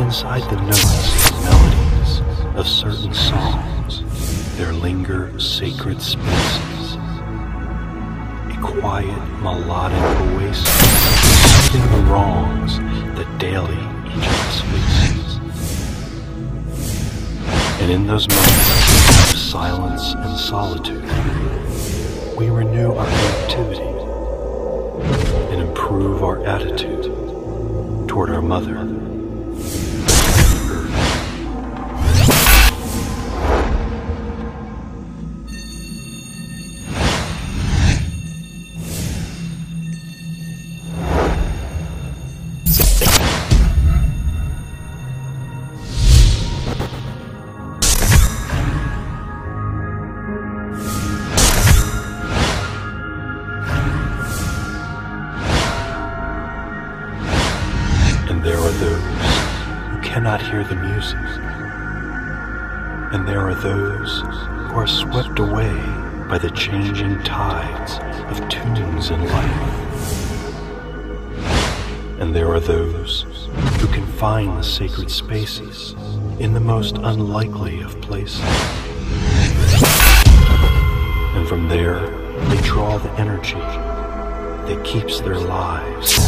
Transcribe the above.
inside the notes and melodies of certain songs, there linger sacred spaces. A quiet, melodic oasis, soothing the wrongs that daily each of us faces. And in those moments of silence and solitude, we renew our activity and improve our attitude toward our mother. And there are those who cannot hear the music. And there are those who are swept away by the changing tides of tunes and life. And there are those who can find the sacred spaces in the most unlikely of places. And from there, they draw the energy that keeps their lives